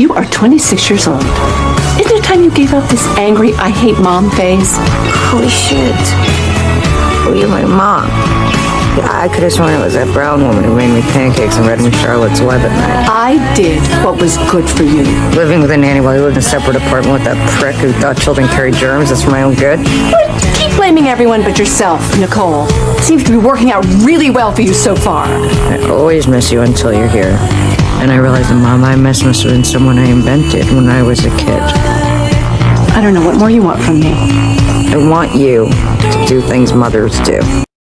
You are 26 years old. Isn't it time you gave up this angry, I hate mom phase? Holy shit. Oh, you're my mom. I could have sworn it was that brown woman who made me pancakes and read me Charlotte's Web at night. I did what was good for you. Living with a nanny while you lived in a separate apartment with that prick who thought children carried germs is for my own good. Keep blaming everyone but yourself, Nicole. Seems to be working out really well for you so far. I always miss you until you're here. And I realized, mom I must have been someone I invented when I was a kid. I don't know what more you want from me. I want you to do things mothers do.